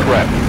hot rep.